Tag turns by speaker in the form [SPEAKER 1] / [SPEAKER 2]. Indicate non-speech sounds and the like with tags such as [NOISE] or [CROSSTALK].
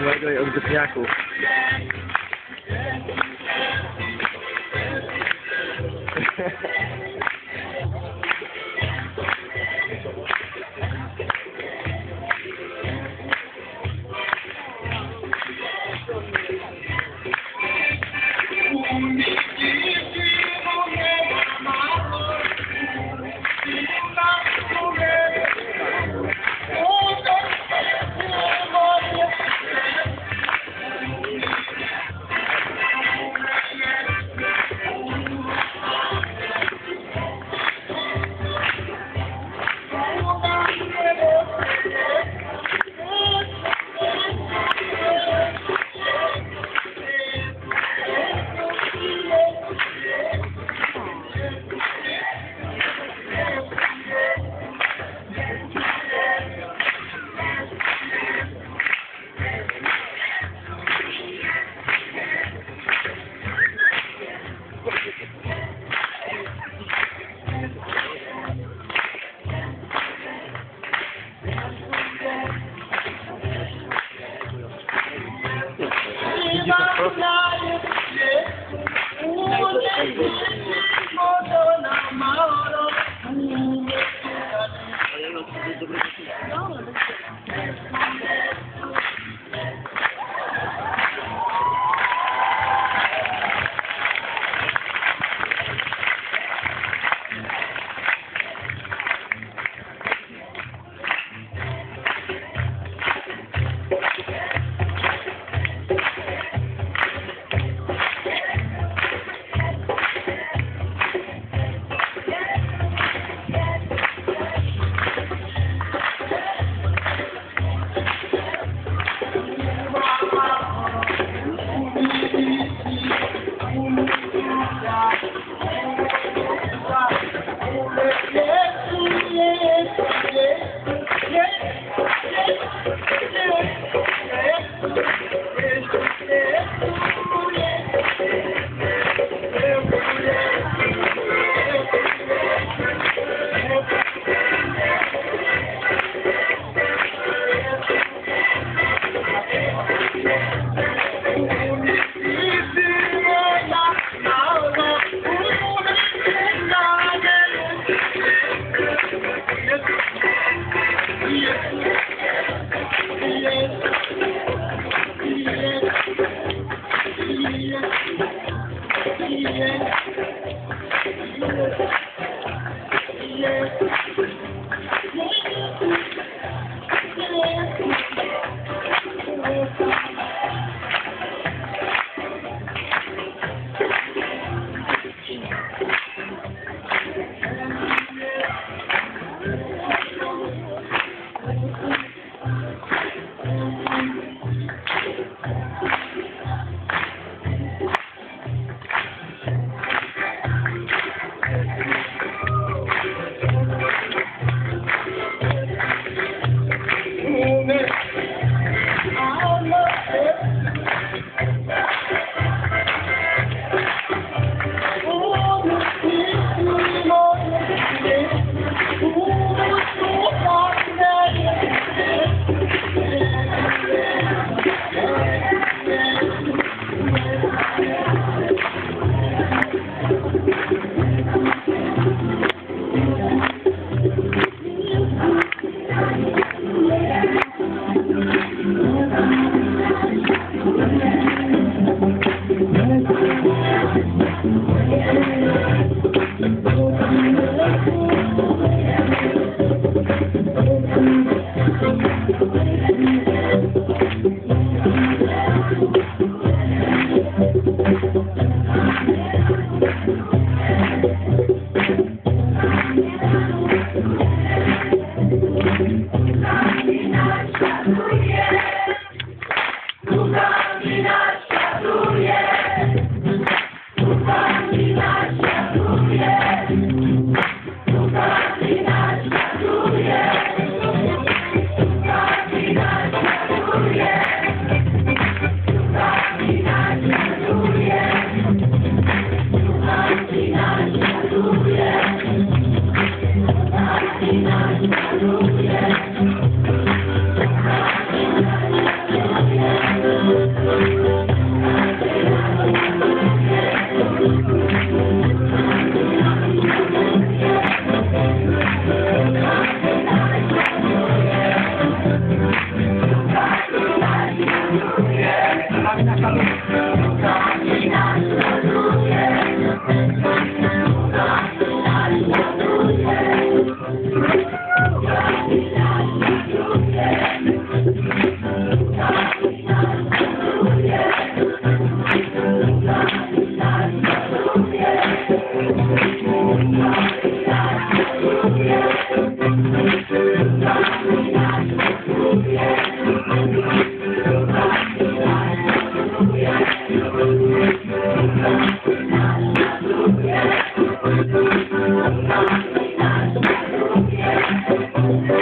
[SPEAKER 1] can regulate over the piano. Yeah. [LAUGHS]
[SPEAKER 2] Perfect. Thank you. Thank Thank you.